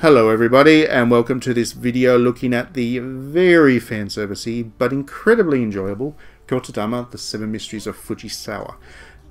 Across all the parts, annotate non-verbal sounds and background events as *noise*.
Hello everybody and welcome to this video looking at the very fanservice but incredibly enjoyable Kotodama, The Seven Mysteries of Fujisawa.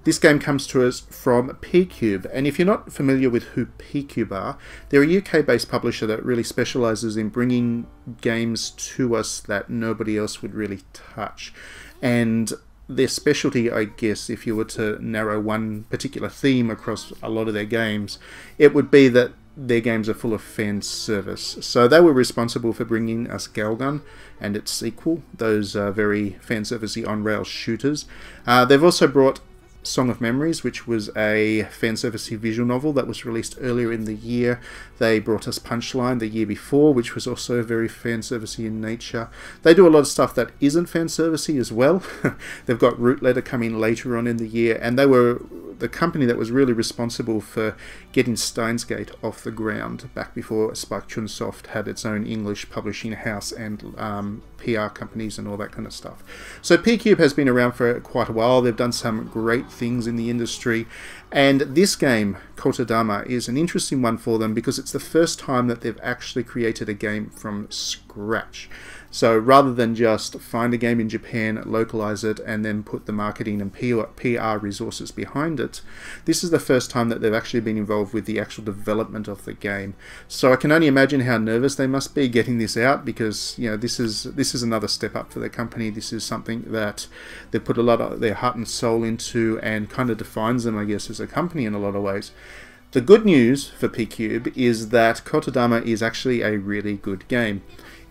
This game comes to us from PQube and if you're not familiar with who PQube are, they're a UK based publisher that really specialises in bringing games to us that nobody else would really touch. And their specialty, I guess, if you were to narrow one particular theme across a lot of their games, it would be that their games are full of fan service. So they were responsible for bringing us Galgun and its sequel, those uh, very fan servicey on rail shooters. Uh, they've also brought Song of Memories, which was a fan servicey visual novel that was released earlier in the year. They brought us Punchline the year before, which was also very fan servicey in nature. They do a lot of stuff that isn't fan servicey as well. *laughs* They've got Root Letter coming later on in the year, and they were the company that was really responsible for getting Steins Gate off the ground back before Spike Chunsoft had its own English publishing house and um, PR companies and all that kind of stuff. So PQube has been around for quite a while. They've done some great things in the industry. And this game, Kotodama, is an interesting one for them because it's the first time that they've actually created a game from scratch. So rather than just find a game in Japan, localize it, and then put the marketing and PR resources behind it, this is the first time that they've actually been involved with the actual development of the game. So I can only imagine how nervous they must be getting this out because you know this is this is another step up for the company. This is something that they've put a lot of their heart and soul into and kind of defines them, I guess, as a company in a lot of ways. The good news for PQube is that Kotodama is actually a really good game.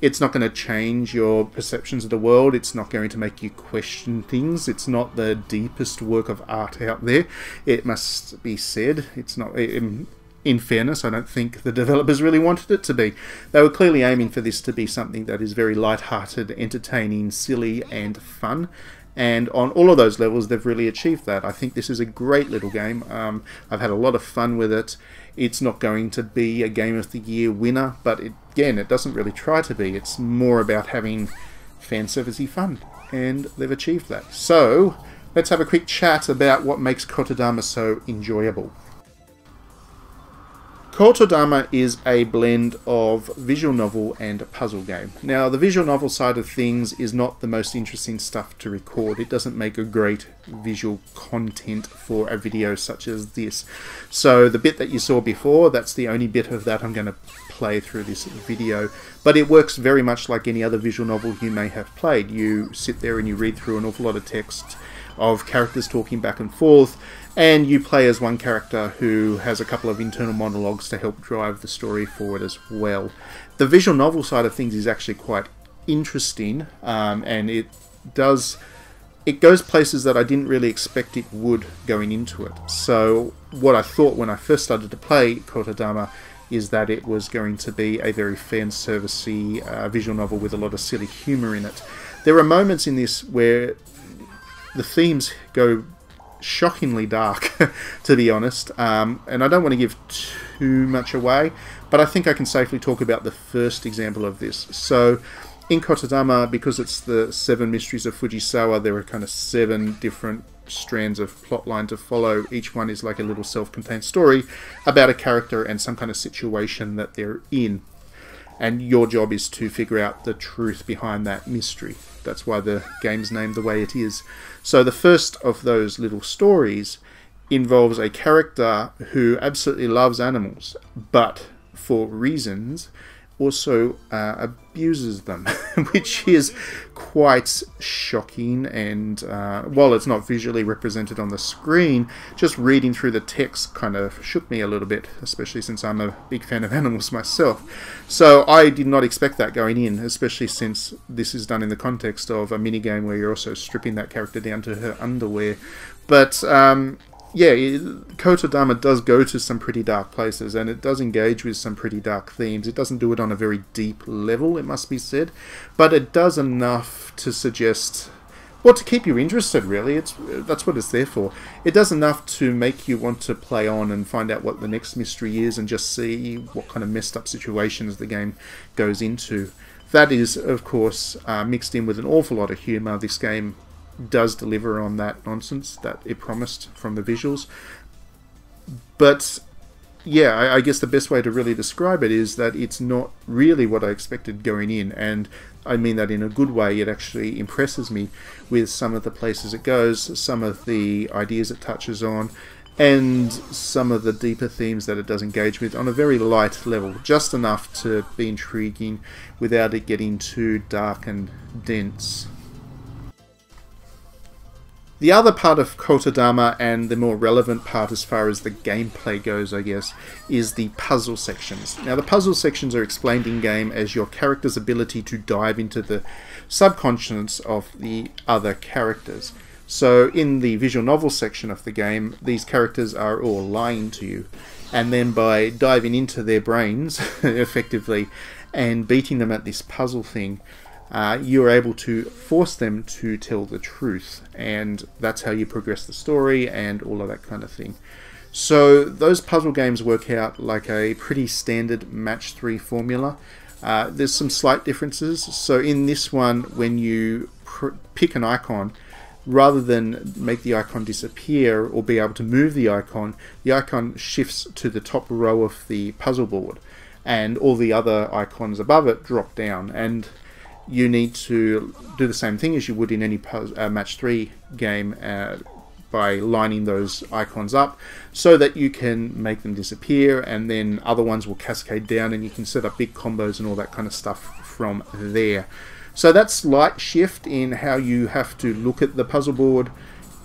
It's not going to change your perceptions of the world. It's not going to make you question things. It's not the deepest work of art out there. It must be said. It's not. In, in fairness, I don't think the developers really wanted it to be. They were clearly aiming for this to be something that is very light-hearted, entertaining, silly, and fun and on all of those levels they've really achieved that. I think this is a great little game. Um, I've had a lot of fun with it. It's not going to be a Game of the Year winner, but it, again, it doesn't really try to be. It's more about having fan servicey fun, and they've achieved that. So, let's have a quick chat about what makes Kotodama so enjoyable. Kotodama is a blend of visual novel and puzzle game. Now, the visual novel side of things is not the most interesting stuff to record. It doesn't make a great visual content for a video such as this. So the bit that you saw before, that's the only bit of that I'm going to play through this video. But it works very much like any other visual novel you may have played. You sit there and you read through an awful lot of text of characters talking back and forth, and you play as one character who has a couple of internal monologues to help drive the story forward as well. The visual novel side of things is actually quite interesting, um, and it does it goes places that I didn't really expect it would going into it. So what I thought when I first started to play Kotodama is that it was going to be a very fan servicey uh, visual novel with a lot of silly humour in it. There are moments in this where the themes go shockingly dark, *laughs* to be honest. Um, and I don't want to give too much away, but I think I can safely talk about the first example of this. So, in Kotodama, because it's the seven mysteries of Fujisawa, there are kind of seven different strands of plotline to follow. Each one is like a little self contained story about a character and some kind of situation that they're in. And your job is to figure out the truth behind that mystery. That's why the game's named the way it is. So the first of those little stories involves a character who absolutely loves animals, but for reasons also uh, abuses them, *laughs* which is quite shocking. And uh, while it's not visually represented on the screen, just reading through the text kind of shook me a little bit, especially since I'm a big fan of *laughs* animals myself. So I did not expect that going in, especially since this is done in the context of a minigame where you're also stripping that character down to her underwear. But um, yeah, Kotodama does go to some pretty dark places and it does engage with some pretty dark themes. It doesn't do it on a very deep level, it must be said, but it does enough to suggest well to keep you interested really. It's that's what it's there for. It does enough to make you want to play on and find out what the next mystery is and just see what kind of messed up situations the game goes into. That is of course uh, mixed in with an awful lot of humor this game does deliver on that nonsense that it promised from the visuals. But yeah, I, I, guess the best way to really describe it is that it's not really what I expected going in, and I mean that in a good way. It actually impresses me with some of the places it goes, some of the ideas it touches on, and some of the deeper themes that it does engage with on a very light level, just enough to be intriguing without it getting too dark and dense. The other part of Kotodama, and the more relevant part as far as the gameplay goes, I guess, is the puzzle sections. Now, the puzzle sections are explained in game as your character's ability to dive into the subconscious of the other characters. So, in the visual novel section of the game, these characters are all lying to you, and then by diving into their brains, *laughs* effectively, and beating them at this puzzle thing, uh, you're able to force them to tell the truth, and that's how you progress the story and all of that kind of thing. So those puzzle games work out like a pretty standard match three formula. Uh, there's some slight differences. So in this one, when you pick an icon, rather than make the icon disappear or be able to move the icon, the icon shifts to the top row of the puzzle board, and all the other icons above it drop down. And you need to do the same thing as you would in any uh, match 3 game uh, by lining those icons up so that you can make them disappear and then other ones will cascade down and you can set up big combos and all that kind of stuff from there. So that slight shift in how you have to look at the puzzle board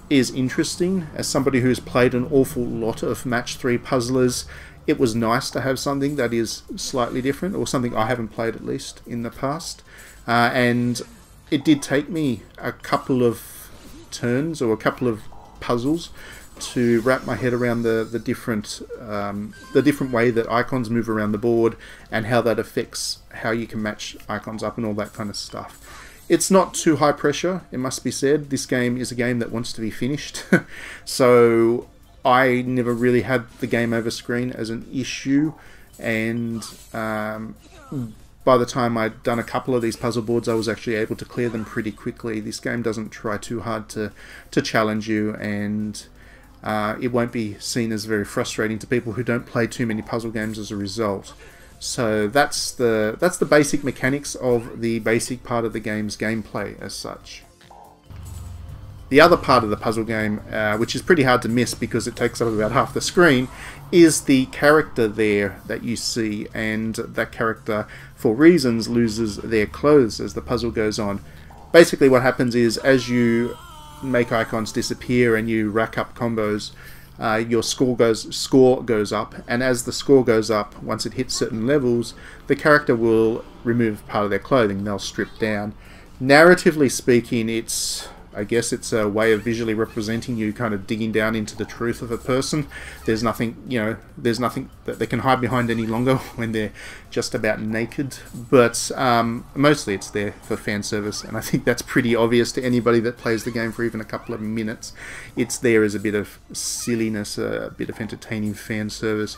is interesting. As somebody who's played an awful lot of match 3 puzzlers, it was nice to have something that is slightly different or something I haven't played at least in the past. Uh, and it did take me a couple of turns or a couple of puzzles to wrap my head around the the different um, the different way that icons move around the board and how that affects how you can match icons up and all that kind of stuff. It's not too high pressure, it must be said. This game is a game that wants to be finished, *laughs* so I never really had the game over screen as an issue, and um, by the time I'd done a couple of these puzzle boards, I was actually able to clear them pretty quickly. This game doesn't try too hard to, to challenge you, and uh, it won't be seen as very frustrating to people who don't play too many puzzle games as a result. So that's the that's the basic mechanics of the basic part of the game's gameplay as such. The other part of the puzzle game, uh, which is pretty hard to miss because it takes up about half the screen, is the character there that you see, and that character, for reasons, loses their clothes as the puzzle goes on. Basically, what happens is as you make icons disappear and you rack up combos, uh, your score goes score goes up, and as the score goes up, once it hits certain levels, the character will remove part of their clothing. They'll strip down. Narratively speaking, it's I guess it's a way of visually representing you kind of digging down into the truth of a person. There's nothing, you know, there's nothing that they can hide behind any longer *laughs* when they're just about naked. But um, mostly it's there for fan service, and I think that's pretty obvious to anybody that plays the game for even a couple of minutes. It's there as a bit of silliness, a bit of entertaining fan service.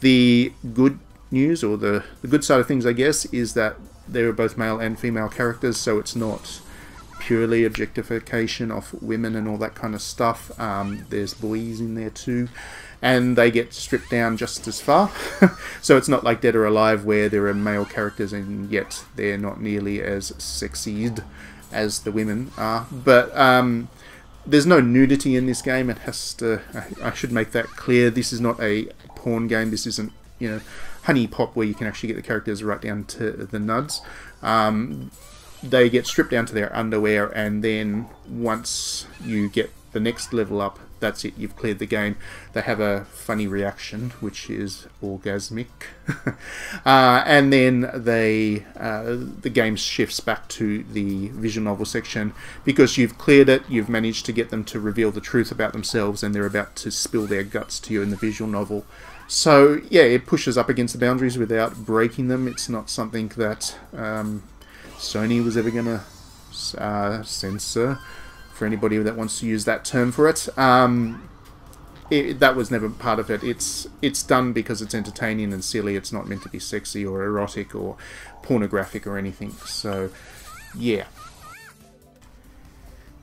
The good news, or the, the good side of things, I guess, is that there are both male and female characters, so it's not purely objectification of women and all that kind of stuff. Um, there's boys in there too, and they get stripped down just as far. *laughs* so it's not like Dead or Alive where there are male characters and yet they're not nearly as sexied as the women are. But um, there's no nudity in this game. It has to. I should make that clear. This is not a porn game. This isn't you know HuniePop where you can actually get the characters right down to the nuds. Um, they get stripped down to their underwear, and then once you get the next level up, that's it, you've cleared the game. They have a funny reaction, which is orgasmic. *laughs* uh, and then they uh, the game shifts back to the visual novel section because you've cleared it, you've managed to get them to reveal the truth about themselves, and they're about to spill their guts to you in the visual novel. So, yeah, it pushes up against the boundaries without breaking them. It's not something that um, Sony was ever going to uh, censor for anybody that wants to use that term for it. Um, it, that was never part of it. It's it's done because it's entertaining and silly. It's not meant to be sexy or erotic or pornographic or anything. So, yeah.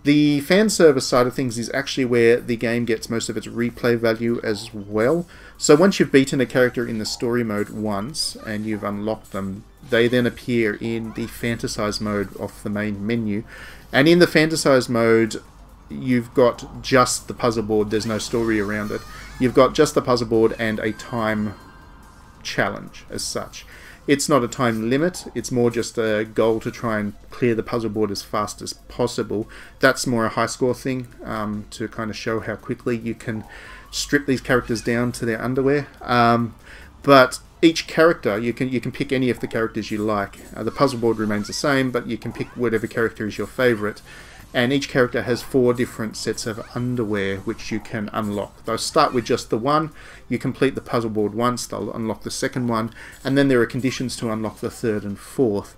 The fan service side of things is actually where the game gets most of its replay value as well. So once you've beaten a character in the story mode once and you've unlocked them, they then appear in the fantasize mode off the main menu. And in the fantasize mode, you've got just the puzzle board, there's no story around it. You've got just the puzzle board and a time challenge as such. It's not a time limit, it's more just a goal to try and clear the puzzle board as fast as possible. That's more a high score thing um, to kind of show how quickly you can strip these characters down to their underwear. Um, but each character, you can you can pick any of the characters you like. Uh, the puzzle board remains the same, but you can pick whatever character is your favorite and each character has four different sets of underwear which you can unlock. They'll start with just the one, you complete the puzzle board once, they'll unlock the second one, and then there are conditions to unlock the third and fourth.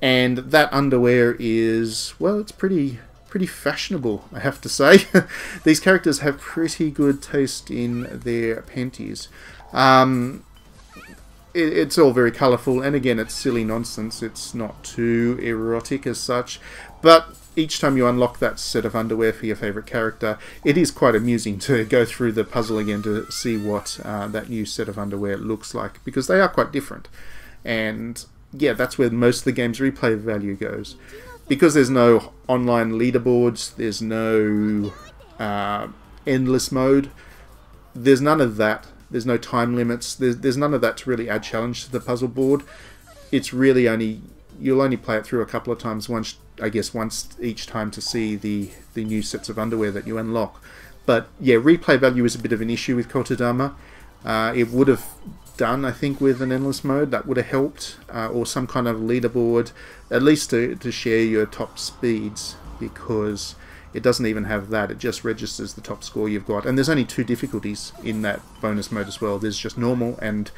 And that underwear is, well, it's pretty pretty fashionable, I have to say. *laughs* These characters have pretty good taste in their panties. Um, it, it's all very colourful, and again, it's silly nonsense. It's not too erotic as such, but each time you unlock that set of underwear for your favourite character, it is quite amusing to go through the puzzle again to see what uh, that new set of underwear looks like because they are quite different. And yeah, that's where most of the game's replay value goes. Because there's no online leaderboards, there's no uh, endless mode, there's none of that. There's no time limits. There's, there's none of that to really add challenge to the puzzle board. It's really only you'll only play it through a couple of times once I guess once each time to see the the new sets of underwear that you unlock but yeah replay value is a bit of an issue with Kotodama uh, it would have done I think with an endless mode that would have helped uh, or some kind of leaderboard at least to, to share your top speeds because it doesn't even have that. It just registers the top score you've got. And there's only two difficulties in that bonus mode as well. There's just normal and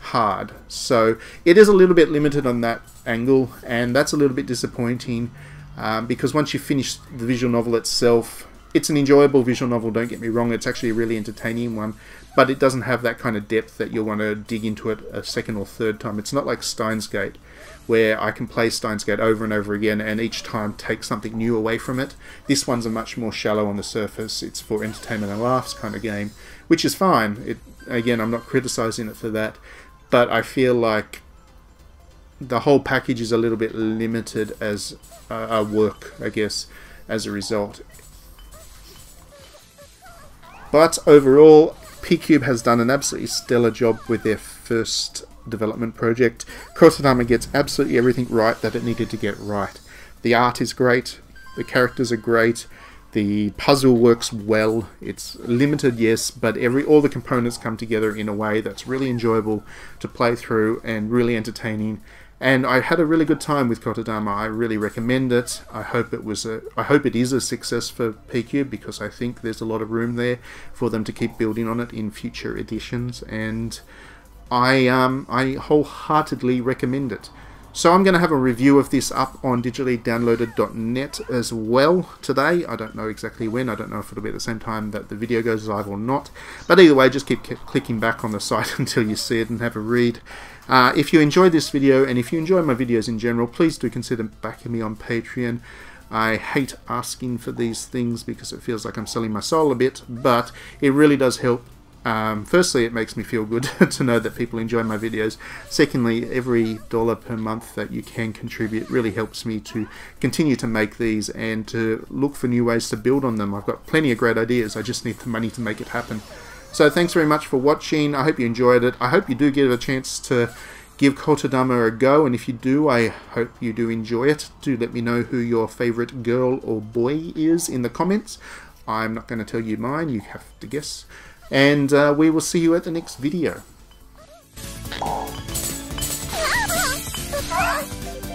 hard. So it is a little bit limited on that angle, and that's a little bit disappointing um, because once you finish the visual novel itself, it's an enjoyable visual novel, don't get me wrong, it's actually a really entertaining one, but it doesn't have that kind of depth that you'll want to dig into it a second or third time. It's not like Steins Gate, where I can play Steins Gate over and over again and each time take something new away from it. This one's a much more shallow on the surface, it's for entertainment and laughs kind of game, which is fine. It Again, I'm not criticizing it for that, but I feel like the whole package is a little bit limited as a, work, I guess, as a result. But overall, PQube has done an absolutely stellar job with their first development project. Kotodama gets absolutely everything right that it needed to get right. The art is great, the characters are great, the puzzle works well. It's limited, yes, but every all the components come together in a way that's really enjoyable to play through and really entertaining. And I had a really good time with Kotodama. I really recommend it. I hope it was a I hope it is a success for PQ because I think there's a lot of room there for them to keep building on it in future editions and I um I wholeheartedly recommend it. So I'm going to have a review of this up on digitallydownloaded.net as well today. I don't know exactly when. I don't know if it'll be at the same time that the video goes live or not. But either way, just keep clicking back on the *laughs* site until you see it and have a read. Uh, if you enjoyed this video and if you enjoy my videos in general, please do consider backing me on Patreon. I hate asking for these things because it feels like I'm selling my soul a bit, but it really does help um, firstly, it makes me feel good *laughs* to know that people enjoy my videos. Secondly, every dollar per month that you can contribute really helps me to continue to make these and to look for new ways to build on them. I've got plenty of great ideas, I just need the money to make it happen. So thanks very much for watching. I hope you enjoyed it. I hope you do get a chance to give Kotodama a go, and if you do, I hope you do enjoy it. Do let me know who your favourite girl or boy is in the comments. I'm not going to tell you mine, you have to guess and uh, we will see you at the next video. *laughs*